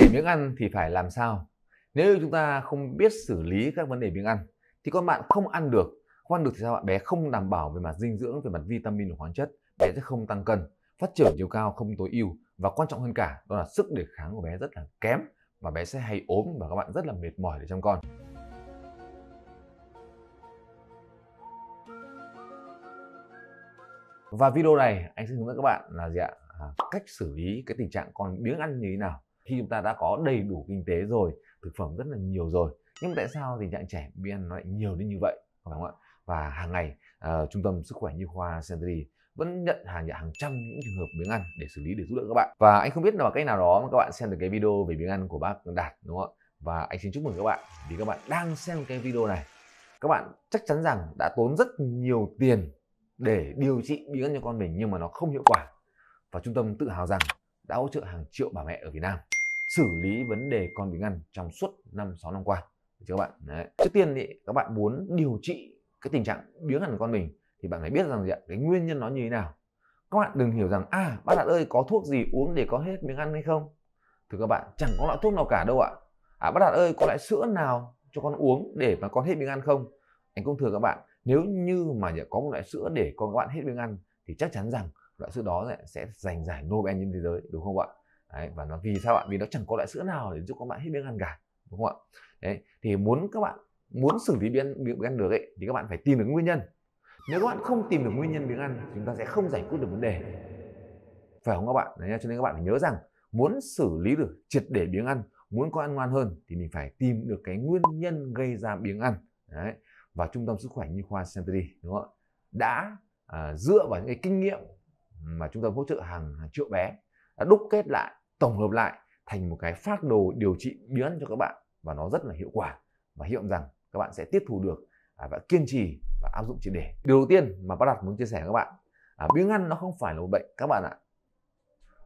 Trẻ miếng ăn thì phải làm sao? Nếu chúng ta không biết xử lý các vấn đề miếng ăn thì con bạn không ăn được. Không ăn được thì sao bạn bé không đảm bảo về mặt dinh dưỡng, về mặt vitamin và khoáng chất, bé sẽ không tăng cân, phát triển chiều cao không tối ưu và quan trọng hơn cả đó là sức đề kháng của bé rất là kém và bé sẽ hay ốm và các bạn rất là mệt mỏi để chăm con. Và video này anh sẽ hướng dẫn các bạn là gì ạ? À, cách xử lý cái tình trạng con biếng ăn như thế nào khi chúng ta đã có đầy đủ kinh tế rồi thực phẩm rất là nhiều rồi nhưng tại sao tình trạng trẻ biếng ăn nó lại nhiều đến như vậy phải không ạ? Và hàng ngày uh, trung tâm sức khỏe nhi khoa Century vẫn nhận hàng nhận hàng trăm những trường hợp biếng ăn để xử lý để giúp đỡ các bạn. Và anh không biết là cách nào đó mà các bạn xem được cái video về biếng ăn của bác Đạt đúng không ạ? Và anh xin chúc mừng các bạn vì các bạn đang xem cái video này. Các bạn chắc chắn rằng đã tốn rất nhiều tiền để điều trị biếng ăn cho con mình nhưng mà nó không hiệu quả. Và trung tâm tự hào rằng đã hỗ trợ hàng triệu bà mẹ ở Việt Nam xử lý vấn đề con biếng ăn trong suốt năm, sáu năm qua. Được các bạn? Đấy. trước tiên thì các bạn muốn điều trị cái tình trạng biếng ăn của con mình thì bạn phải biết rằng gì ạ? Cái nguyên nhân nó như thế nào. Các bạn đừng hiểu rằng à bác đạt ơi, có thuốc gì uống để có hết miếng ăn hay không? Thưa các bạn, chẳng có loại thuốc nào cả đâu ạ. À bác đạt ơi, có loại sữa nào cho con uống để mà con hết miếng ăn không? Anh cũng thưa các bạn, nếu như mà có một loại sữa để con các bạn hết miếng ăn thì chắc chắn rằng loại sữa đó sẽ giành giải Nobel trên thế giới đúng không ạ? Đấy, và nó vì sao ạ? Vì nó chẳng có loại sữa nào để giúp các bạn hết biếng ăn cả đúng không ạ? Đấy, thì muốn các bạn muốn xử lý miếng biếng ăn được ấy thì các bạn phải tìm được nguyên nhân. Nếu các bạn không tìm được nguyên nhân biếng ăn chúng ta sẽ không giải quyết được vấn đề. Phải không các bạn? Đấy, cho nên các bạn phải nhớ rằng muốn xử lý được triệt để biếng ăn muốn có ăn ngoan hơn thì mình phải tìm được cái nguyên nhân gây ra biếng ăn. Đấy. và trung tâm sức khỏe nhi khoa Century đúng không ạ? Đã à, dựa vào những cái kinh nghiệm mà trung tâm hỗ trợ hàng, hàng triệu bé đã đúc kết lại tổng hợp lại thành một cái phác đồ điều trị biếng ăn cho các bạn. Và nó rất là hiệu quả. Và hy vọng rằng các bạn sẽ tiếp thu được à, và kiên trì và áp dụng triệt để. Điều đầu tiên mà bác đặt muốn chia sẻ với các bạn à, biếng ăn nó không phải là một bệnh. Các bạn ạ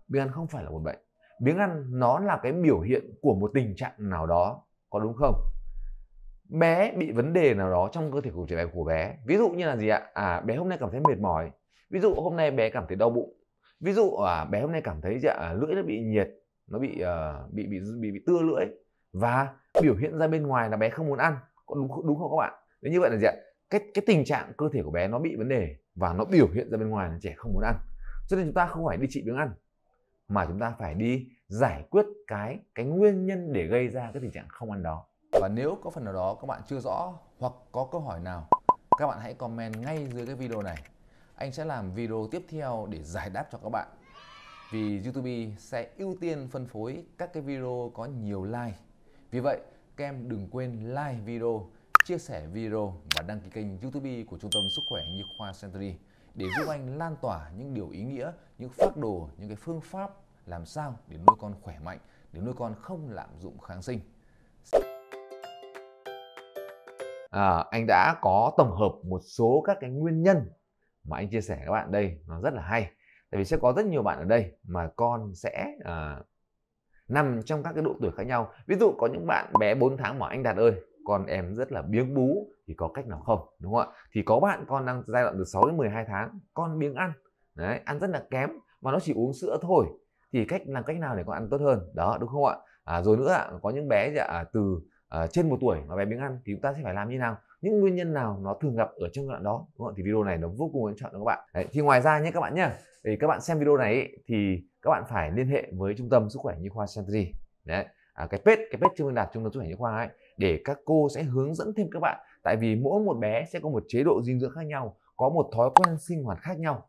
biếng ăn không phải là một bệnh. Biếng ăn nó là cái biểu hiện của một tình trạng nào đó có đúng không? Bé bị vấn đề nào đó trong cơ thể của trẻ của bé. Ví dụ như là gì ạ? À bé hôm nay cảm thấy mệt mỏi ví dụ hôm nay bé cảm thấy đau bụng. Ví dụ à, bé hôm nay cảm thấy dạ, à, lưỡi nó bị nhiệt nó bị uh, bị bị bị bị tưa lưỡi. Và biểu hiện ra bên ngoài là bé không muốn ăn. Có đúng đúng không các bạn? Nếu như vậy là gì ạ cái cái tình trạng cơ thể của bé nó bị vấn đề và nó biểu hiện ra bên ngoài là trẻ không muốn ăn. Cho nên chúng ta không phải đi trị biếng ăn mà chúng ta phải đi giải quyết cái cái nguyên nhân để gây ra cái tình trạng không ăn đó. Và nếu có phần nào đó các bạn chưa rõ hoặc có câu hỏi nào các bạn hãy comment ngay dưới cái video này anh sẽ làm video tiếp theo để giải đáp cho các bạn vì YouTube sẽ ưu tiên phân phối các cái video có nhiều like vì vậy các em đừng quên like video chia sẻ video và đăng ký kênh YouTube của Trung tâm Sức khỏe Nhi khoa Century để giúp anh lan tỏa những điều ý nghĩa, những phác đồ, những cái phương pháp làm sao để nuôi con khỏe mạnh, để nuôi con không lạm dụng kháng sinh. À, anh đã có tổng hợp một số các cái nguyên nhân mà anh chia sẻ các bạn đây nó rất là hay. Tại vì sẽ có rất nhiều bạn ở đây mà con sẽ uh, nằm trong các cái độ tuổi khác nhau. Ví dụ có những bạn bé 4 tháng mà anh đạt ơi con em rất là biếng bú thì có cách nào không? Đúng không ạ? Thì có bạn con đang giai đoạn từ 6 đến 12 tháng con biếng ăn. Đấy ăn rất là kém mà nó chỉ uống sữa thôi. Thì cách làm cách nào để con ăn tốt hơn? Đó đúng không ạ? À, rồi nữa ạ có những bé dạ, à, từ à, trên một tuổi mà bé biếng ăn thì chúng ta sẽ phải làm như nào? Những nguyên nhân nào nó thường gặp ở trong giai đoạn đó đúng không? thì video này nó vô cùng quan trọng cho các bạn Đấy, thì ngoài ra nhé các bạn nhé thì các bạn xem video này ấy, thì các bạn phải liên hệ với trung tâm sức khỏe nhi khoa Century đấy à, cái page cái page trương đạt trung tâm sức khỏe nhi khoa ấy để các cô sẽ hướng dẫn thêm các bạn. Tại vì mỗi một bé sẽ có một chế độ dinh dưỡng khác nhau có một thói quen sinh hoạt khác nhau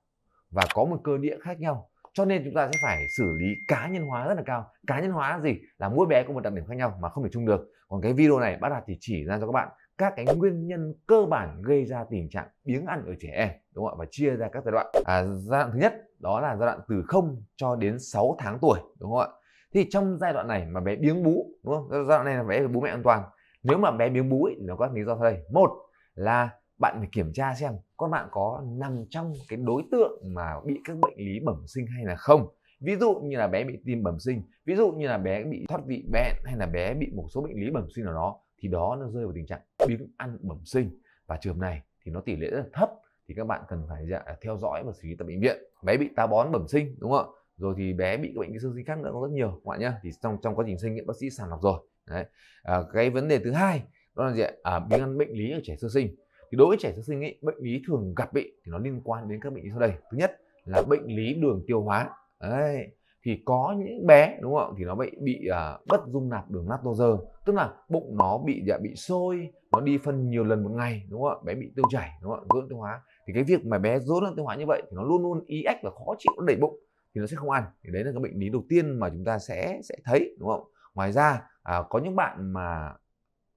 và có một cơ địa khác nhau. Cho nên chúng ta sẽ phải xử lý cá nhân hóa rất là cao. Cá nhân hóa là gì? Là mỗi bé có một đặc điểm khác nhau mà không thể chung được. Còn cái video này bác đạt thì chỉ ra cho các bạn các cái nguyên nhân cơ bản gây ra tình trạng biếng ăn ở trẻ em đúng không ạ? Và chia ra các giai đoạn. À, giai đoạn thứ nhất đó là giai đoạn từ 0 cho đến 6 tháng tuổi đúng không ạ? Thì trong giai đoạn này mà bé biếng bú đúng không? Giai đoạn này là bé bú mẹ an toàn. Nếu mà bé biếng bú ấy, thì nó có lý do sau đây. Một là bạn phải kiểm tra xem con bạn có nằm trong cái đối tượng mà bị các bệnh lý bẩm sinh hay là không. Ví dụ như là bé bị tim bẩm sinh ví dụ như là bé bị thoát vị bẹn hay là bé bị một số bệnh lý bẩm sinh nào đó thì đó nó rơi vào tình trạng biếng ăn bẩm sinh và trường này thì nó tỷ lệ rất là thấp thì các bạn cần phải dạ, theo dõi và xử lý tại bệnh viện. Bé bị táo bón bẩm sinh đúng không ạ? Rồi thì bé bị các bệnh lý sơ sinh khác nữa có rất nhiều các bạn nhé thì trong trong quá trình sinh nghiệm bác sĩ sàng lọc rồi. Đấy. À, cái vấn đề thứ hai đó là gì ạ? À, biếng ăn bệnh lý ở trẻ sơ sinh. Thì đối với trẻ sơ sinh ấy bệnh lý thường gặp bị thì nó liên quan đến các bệnh lý sau đây. Thứ nhất là bệnh lý đường tiêu hóa. Đấy thì có những bé đúng không thì nó bị bị uh, bất dung nạp đường lactose tức là bụng nó bị dạ, bị sôi nó đi phân nhiều lần một ngày đúng không bé bị tiêu chảy đúng không rối tiêu hóa. Thì cái việc mà bé rối loạn tiêu hóa như vậy thì nó luôn luôn ý ách và khó chịu nó đẩy bụng thì nó sẽ không ăn. Thì đấy là cái bệnh lý đầu tiên mà chúng ta sẽ sẽ thấy đúng không ngoài ra à, có những bạn mà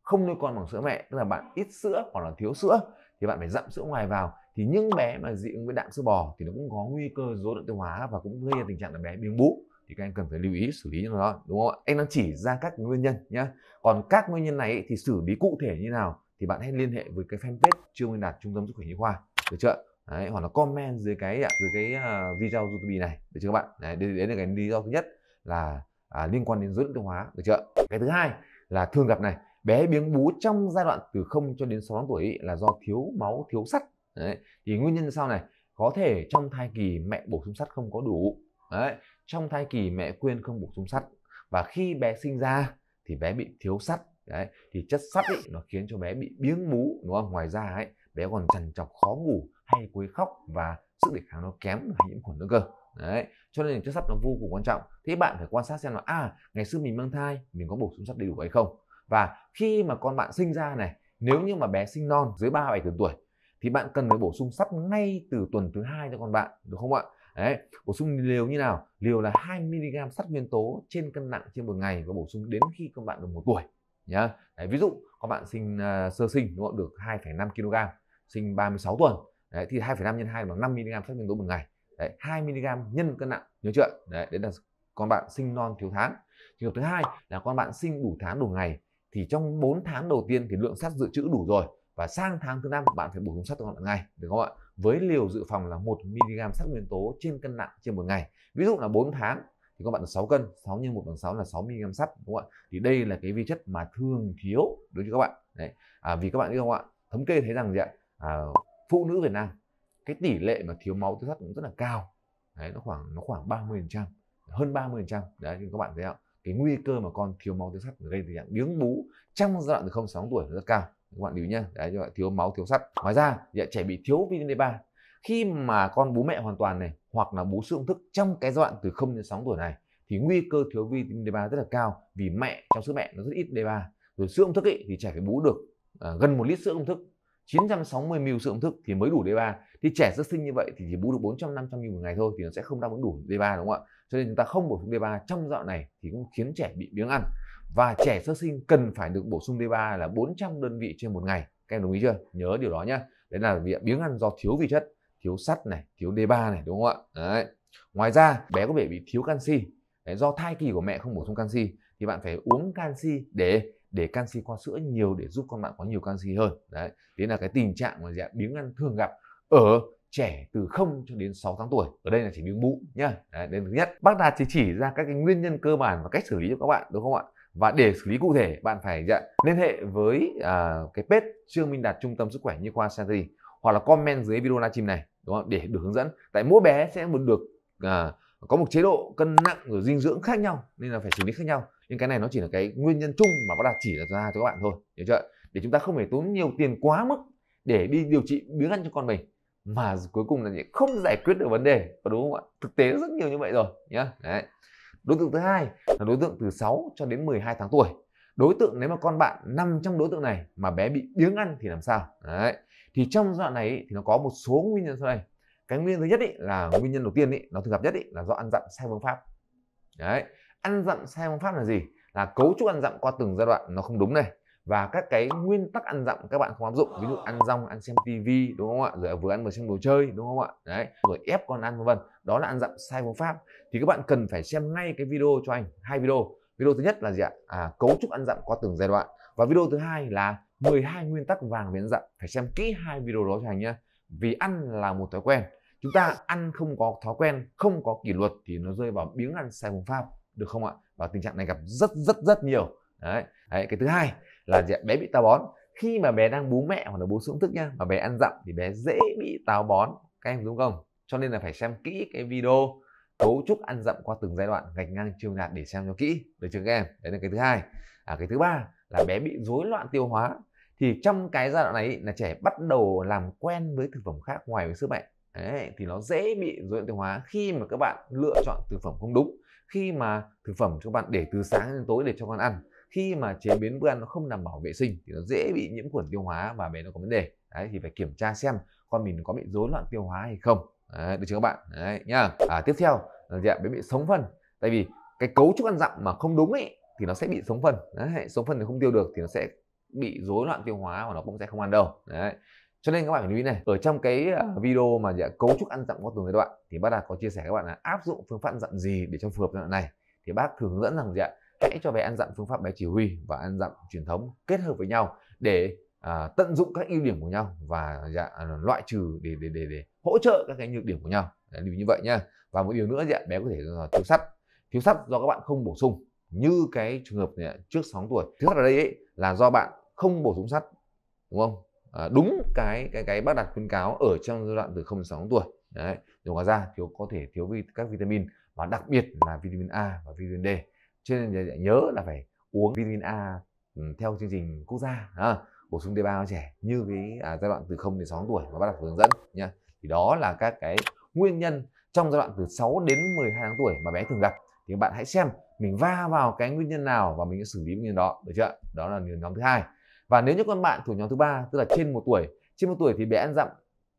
không nuôi con bằng sữa mẹ tức là bạn ít sữa hoặc là thiếu sữa thì bạn phải dặm sữa ngoài vào thì những bé mà dị ứng với đạm sữa bò thì nó cũng có nguy cơ rối loạn tiêu hóa và cũng gây ra tình trạng là bé biếng bú. Thì các anh cần phải lưu ý xử lý như đó đúng không ạ? Anh đang chỉ ra các nguyên nhân nhé. còn các nguyên nhân này thì xử lý cụ thể như nào thì bạn hãy liên hệ với cái fanpage trương minh đạt trung tâm sức khỏe nhi khoa được chưa? Đấy, hoặc là comment dưới cái à, dưới cái uh, video youtube này được chưa các bạn? Đấy, đấy là cái lý do thứ nhất là à, liên quan đến rối loạn tiêu hóa được chưa? Cái thứ hai là thường gặp này bé biếng bú trong giai đoạn từ 0 cho đến 6 tháng tuổi là do thiếu máu thiếu sắt đấy. thì nguyên nhân sau này, có thể trong thai kỳ mẹ bổ sung sắt không có đủ. Đấy. trong thai kỳ mẹ quên không bổ sung sắt. Và khi bé sinh ra thì bé bị thiếu sắt. Đấy, thì chất sắt ấy nó khiến cho bé bị biếng bú đúng không? Ngoài ra ấy, bé còn trằn trọc, khó ngủ, hay quấy khóc và sức đề kháng nó kém hay nhiễm khuẩn nữa cơ. Đấy, cho nên chất sắt nó vô cùng quan trọng. Thế bạn phải quan sát xem là à ngày xưa mình mang thai, mình có bổ sung sắt đầy đủ hay không? Và khi mà con bạn sinh ra này, nếu như mà bé sinh non dưới 37 tuần tuổi thì bạn cần phải bổ sung sắt ngay từ tuần thứ hai cho con bạn được không ạ? Đấy, bổ sung liều như nào? Liều là 2 mg sắt nguyên tố trên cân nặng trên một ngày và bổ sung đến khi con bạn được một tuổi nhá. Đấy, ví dụ con bạn sinh uh, sơ sinh đúng không? được 2,5 kg sinh 36 tuần. Đấy, thì 2,5 nhân 2 bằng 5 mg sắt nguyên tố một ngày. Đấy, 2 mg nhân cân nặng nhớ chưa? Đấy, đấy là con bạn sinh non thiếu tháng. Trường hợp thứ hai là con bạn sinh đủ tháng đủ ngày thì trong 4 tháng đầu tiên thì lượng sắt dự trữ đủ rồi và sang tháng thứ năm bạn phải bổ sung sắt cho bạn ngay được không ạ? Với liều dự phòng là 1 mg sắt nguyên tố trên cân nặng trên một ngày. Ví dụ là 4 tháng thì các bạn là 6 cân 6 nhân 1 bằng 6 là 6 mg sắt đúng không ạ? Thì đây là cái vi chất mà thường thiếu đối với các bạn. Đấy. À, vì các bạn biết không ạ? Thống kê thấy rằng gì ạ? À, phụ nữ Việt Nam cái tỷ lệ mà thiếu máu thiếu sắt cũng rất là cao. Đấy nó khoảng nó khoảng 30 phần trăm hơn 30 phần trăm. Đấy thì các bạn thấy không cái nguy cơ mà con thiếu máu thiếu sắt gây tình trạng biếng bú trong giai đoạn từ 0 6 tuổi rất cao các bạn lưu nhá. Đấy các bạn thiếu máu thiếu sắt. Ngoài ra dạ, trẻ bị thiếu vitamin D3 khi mà con bố mẹ hoàn toàn này hoặc là bố sữa thức trong cái giai đoạn từ 0 đến 6 tuổi này thì nguy cơ thiếu vitamin D3 rất là cao vì mẹ trong sữa mẹ nó rất ít D3 rồi sữa công thức ấy, thì trẻ phải bú được à, gần một lít sữa công thức 960 ml sữa công thức thì mới đủ D3 thì trẻ sơ sinh như vậy thì chỉ bú được 400 500 ml một ngày thôi thì nó sẽ không đáp ứng đủ D3 đúng không ạ? Cho nên chúng ta không bổ sung D3 trong dạo này thì cũng khiến trẻ bị biếng ăn và trẻ sơ sinh cần phải được bổ sung D3 là 400 đơn vị trên một ngày. Các em đồng ý chưa? Nhớ điều đó nhé đấy là bị biếng ăn do thiếu vi chất thiếu sắt này thiếu D3 này đúng không ạ? Đấy. ngoài ra bé có thể bị thiếu canxi. Đấy, do thai kỳ của mẹ không bổ sung canxi thì bạn phải uống canxi để để canxi qua sữa nhiều để giúp con bạn có nhiều canxi hơn. Đấy đấy là cái tình trạng mà dạng biếng ăn thường gặp ở trẻ từ 0 cho đến 6 tháng tuổi. Ở đây là chỉ biếng bú nhá. Đấy, đây là thứ nhất. Bác đạt chỉ chỉ ra các cái nguyên nhân cơ bản và cách xử lý cho các bạn đúng không ạ? Và để xử lý cụ thể bạn phải dạ, liên hệ với uh, cái page trương minh đạt trung tâm sức khỏe nhi khoa Century hoặc là comment dưới video livestream này đúng không? Để được hướng dẫn. Tại mỗi bé sẽ một được uh, có một chế độ cân nặng rồi dinh dưỡng khác nhau nên là phải xử lý khác nhau. Nhưng cái này nó chỉ là cái nguyên nhân chung mà bác đạt chỉ ra cho các bạn thôi hiểu chưa? Để chúng ta không phải tốn nhiều tiền quá mức để đi điều trị biếng ăn cho con mình mà cuối cùng là không giải quyết được vấn đề. Có đúng không ạ? Thực tế rất nhiều như vậy rồi nhá. Đấy đối tượng thứ hai là đối tượng từ 6 cho đến 12 tháng tuổi. Đối tượng nếu mà con bạn nằm trong đối tượng này mà bé bị biếng ăn thì làm sao? Đấy. Thì trong giai đoạn này thì nó có một số nguyên nhân sau đây. Cái nguyên nhân thứ nhất ý, là nguyên nhân đầu tiên ý, nó thường gặp nhất ý, là do ăn dặm sai phương pháp. Đấy. Ăn dặm sai phương pháp là gì? Là cấu trúc ăn dặm qua từng giai đoạn nó không đúng này và các cái nguyên tắc ăn dặm các bạn không áp dụng ví dụ ăn rong ăn xem tivi đúng không ạ? Rồi vừa ăn vừa xem đồ chơi đúng không ạ? Đấy rồi ép con ăn vân vân. Đó là ăn dặm sai phương pháp. Thì các bạn cần phải xem ngay cái video cho anh hai video. Video thứ nhất là gì ạ? À, cấu trúc ăn dặm qua từng giai đoạn. Và video thứ hai là 12 nguyên tắc vàng về ăn dặm. Phải xem kỹ hai video đó cho anh nhé. Vì ăn là một thói quen. Chúng ta ăn không có thói quen không có kỷ luật thì nó rơi vào biếng ăn sai phương pháp. Được không ạ? Và tình trạng này gặp rất rất rất nhiều đấy, đấy cái thứ hai là bé bị táo bón. Khi mà bé đang bú mẹ hoặc là bú sữa thức nhá mà bé ăn dặm thì bé dễ bị táo bón. Các em đúng không? Cho nên là phải xem kỹ cái video cấu trúc ăn dặm qua từng giai đoạn gạch ngang chiều đạt để xem cho kỹ. Được chưa các em? Đấy là cái thứ hai. À, cái thứ ba là bé bị rối loạn tiêu hóa. Thì trong cái giai đoạn này là trẻ bắt đầu làm quen với thực phẩm khác ngoài với sữa mẹ Đấy, thì nó dễ bị rối loạn tiêu hóa khi mà các bạn lựa chọn thực phẩm không đúng. Khi mà thực phẩm cho các bạn để từ sáng đến tối để cho con ăn khi mà chế biến bữa ăn nó không đảm bảo vệ sinh thì nó dễ bị nhiễm khuẩn tiêu hóa và bé nó có vấn đề. Đấy thì phải kiểm tra xem con mình có bị rối loạn tiêu hóa hay không. Đấy, được chưa các bạn? Đấy nhá. À, tiếp theo là gì ạ? Bé bị sống phân. Tại vì cái cấu trúc ăn dặm mà không đúng ấy thì nó sẽ bị sống phân. Đấy, sống phân thì không tiêu được thì nó sẽ bị rối loạn tiêu hóa và nó cũng sẽ không ăn đâu. Đấy. Cho nên các bạn phải lưu ý này ở trong cái à, video mà dạ, cấu trúc ăn dặm qua từng giai đoạn thì bác đạt có chia sẻ các bạn là áp dụng phương pháp ăn dặm gì để cho phù hợp giai đoạn này. Thì bác thường hướng dẫn rằng dạ hãy cho bé ăn dặm phương pháp bé chỉ huy và ăn dặm truyền thống kết hợp với nhau để à, tận dụng các ưu điểm của nhau và dạ, à, loại trừ để, để để để hỗ trợ các cái nhược điểm của nhau. Đấy, như vậy nha. Và một điều nữa dạ bé có thể là thiếu sắt. Thiếu sắt do các bạn không bổ sung. Như cái trường hợp này, trước 6 tuổi thiếu sắt ở đây ấy, là do bạn không bổ sung sắt đúng không? À, đúng cái cái cái bác đặt khuyến cáo ở trong giai đoạn từ 0 đến 6 tuổi. Đấy rồi ngoài ra thiếu có thể thiếu vi, các vitamin và đặc biệt là vitamin A và vitamin D cho nên nhớ là phải uống vitamin A ừ, theo chương trình quốc gia à, bổ sung D3 cho trẻ như cái à, giai đoạn từ 0 đến 6 tuổi mà bắt đầu hướng dẫn nha thì đó là các cái nguyên nhân trong giai đoạn từ 6 đến 12 tháng tuổi mà bé thường gặp. Thì các bạn hãy xem mình va vào cái nguyên nhân nào và mình sẽ xử lý nguyên nhân đó được chưa? Đó là nhóm thứ hai. Và nếu như con bạn thuộc nhóm thứ ba tức là trên một tuổi trên một tuổi thì bé ăn dặm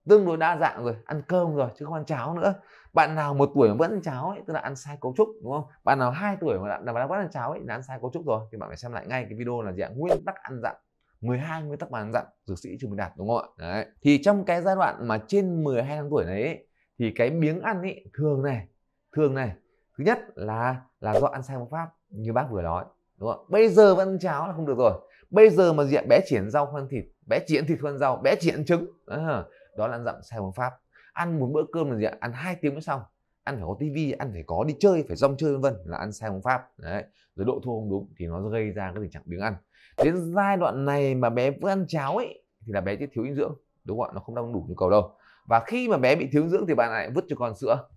tương đối đa dạng rồi ăn cơm rồi chứ không ăn cháo nữa. Bạn nào một tuổi mà vẫn ăn cháo ấy tức là ăn sai cấu trúc đúng không? Bạn nào hai tuổi mà đã, vẫn ăn cháo ấy là ăn sai cấu trúc rồi thì bạn phải xem lại ngay cái video là dạng nguyên tắc ăn dặm 12 nguyên tắc ăn dặm dược sĩ Trương Minh Đạt đúng không ạ? Đấy. Thì trong cái giai đoạn mà trên 12 tháng tuổi này ấy, thì cái miếng ăn ấy thường này thường này thứ nhất là là do ăn sai phương pháp như bác vừa nói đúng không? Bây giờ vẫn ăn cháo là không được rồi. Bây giờ mà diện bé chỉ ăn rau hơn thịt bé chỉ ăn thịt hơn rau bé chỉ ăn trứng à, đó là ăn dặm sai phương pháp. Ăn một bữa cơm là gì ăn hai tiếng mới xong. Ăn phải có tivi ăn phải có đi chơi phải rong chơi vân vân là ăn sai phương pháp. Đấy rồi độ thua không đúng thì nó gây ra cái tình trạng biếng ăn. Đến giai đoạn này mà bé vẫn ăn cháo ấy thì là bé sẽ thiếu dinh dưỡng. Đúng không ạ? Nó không đáp đủ nhu cầu đâu. Và khi mà bé bị thiếu dưỡng thì bạn lại vứt cho con sữa.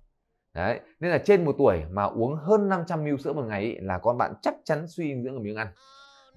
Đấy nên là trên một tuổi mà uống hơn 500 ml sữa một ngày ấy, là con bạn chắc chắn suy dinh dưỡng ở miếng ăn.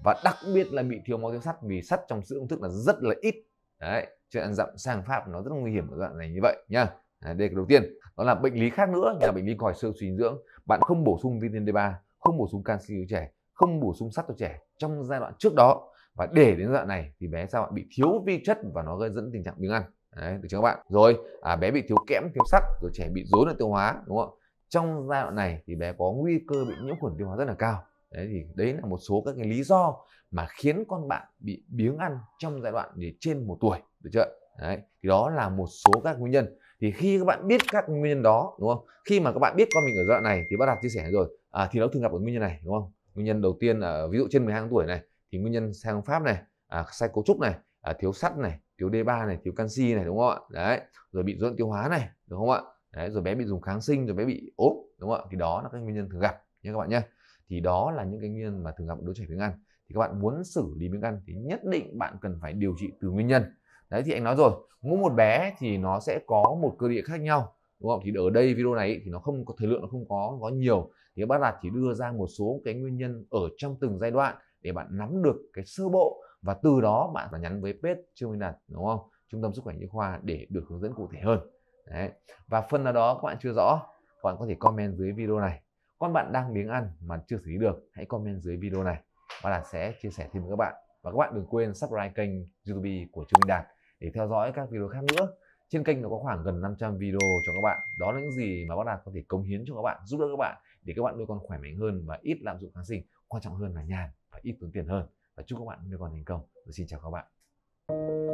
Và đặc biệt là bị thiếu máu thiếu sắt vì sắt trong sữa công thức là rất là ít. Đấy chuyện ăn dặm sang pháp nó rất nguy hiểm ở đoạn này như vậy nhá. À, đây là đầu tiên. Đó là bệnh lý khác nữa là bệnh lý còi xương suy dưỡng. Bạn không bổ sung vitamin D3 không bổ sung canxi cho trẻ không bổ sung sắt cho trẻ trong giai đoạn trước đó. Và để đến giai đoạn này thì bé sao bạn bị thiếu vi chất và nó gây dẫn tình trạng biếng ăn đấy, được chưa các bạn? Rồi à, bé bị thiếu kẽm thiếu sắt rồi trẻ bị rối loạn tiêu hóa đúng không trong giai đoạn này thì bé có nguy cơ bị nhiễm khuẩn tiêu hóa rất là cao. Đấy thì đấy là một số các cái lý do mà khiến con bạn bị biếng ăn trong giai đoạn để trên một tuổi được chưa? Đấy thì đó là một số các nguyên nhân. Thì khi các bạn biết các nguyên nhân đó đúng không? Khi mà các bạn biết con mình ở giai đoạn này thì bác đạt chia sẻ rồi. À, thì nó thường gặp ở nguyên nhân này đúng không? Nguyên nhân đầu tiên là ví dụ trên 12 tháng tuổi này thì nguyên nhân sai phương pháp này à, sai cấu trúc này à, thiếu sắt này thiếu D3 này thiếu canxi này đúng không ạ? Đấy rồi bị rối tiêu hóa này đúng không ạ? Đấy rồi bé bị dùng kháng sinh rồi bé bị ốm đúng không ạ? Thì đó là các nguyên nhân thường gặp nhé các bạn nhé. Thì đó là những cái nguyên nhân mà thường gặp ở đứa trẻ biếng ăn thì các bạn muốn xử lý biếng ăn thì nhất định bạn cần phải điều trị từ nguyên nhân đấy, thì anh nói rồi, mỗi một bé thì nó sẽ có một cơ địa khác nhau, đúng không? Thì ở đây video này thì nó không có, thời lượng nó không có có nhiều. Thì bác đạt chỉ đưa ra một số cái nguyên nhân ở trong từng giai đoạn để bạn nắm được cái sơ bộ và từ đó bạn phải nhắn với pet trương minh đạt, đúng không? Trung tâm sức khỏe nhi khoa để được hướng dẫn cụ thể hơn. Đấy, và phần nào đó các bạn chưa rõ, các bạn có thể comment dưới video này. Con bạn đang miếng ăn mà chưa xử lý được, hãy comment dưới video này. Và đạt sẽ chia sẻ thêm với các bạn. Và các bạn đừng quên subscribe kênh youtube của trương minh đạt để theo dõi các video khác nữa. Trên kênh nó có khoảng gần 500 video cho các bạn. Đó là những gì mà bác đạt có thể cống hiến cho các bạn, giúp đỡ các bạn để các bạn nuôi con khỏe mạnh hơn và ít lạm dụng kháng sinh. Quan trọng hơn là nhàn và ít tốn tiền hơn. Và chúc các bạn nuôi con thành công. Và xin chào các bạn.